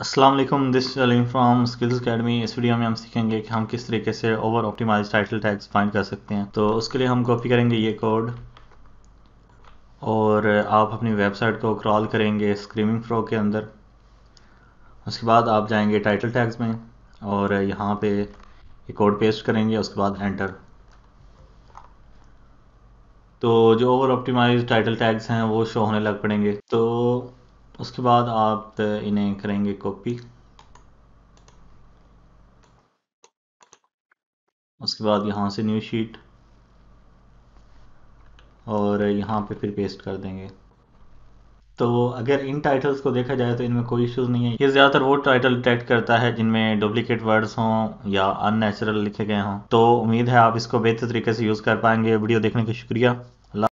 वालेकुम this Aleem from skills academy इस video में हम सीखेंगे कि हम किस तरीके से over optimize title tags find कर सकते हैं। तो उसके लिए हम कॉपी करेंगे ये कोड और आप अपनी वेबसाइट को क्रॉल करेंगे स्क्रीमिंग फ्रो के अंदर। उसके बाद आप जाएँगे टाइटल टैग्स में और यहाँ पे ये कोड पेस्ट करेंगे, उसके बाद एंटर तो जो ओवर ऑप्टिमाइज टाइटल टैग्स हैं, वो शो होने लग पड़ेंगे। तो उसके बाद आप इन्हें करेंगे कॉपी उसके बाद यहाँ से न्यू शीट और यहाँ पे फिर पेस्ट कर देंगे। तो अगर इन टाइटल्स को देखा जाए तो इनमें कोई इश्यूज़ नहीं है। ये ज़्यादातर वो टाइटल डिटेक्ट करता है जिनमें डुप्लीकेट वर्ड्स हों या अननेचुरल लिखे गए हों। तो उम्मीद है आप इसको बेहतर तरीके से यूज़ कर पाएँगे। वीडियो देखने का शुक्रिया।